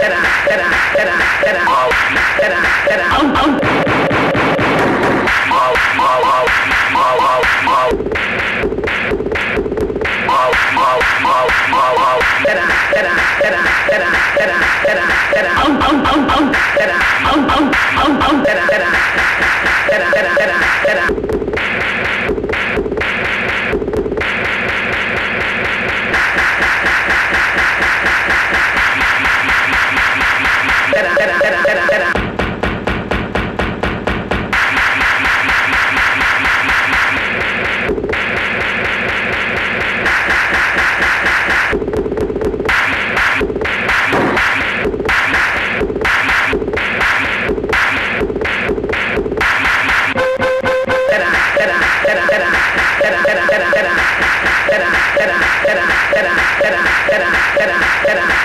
Espera, espera,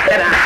espera.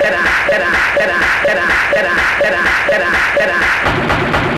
era, era, era, era, era, era, era, era.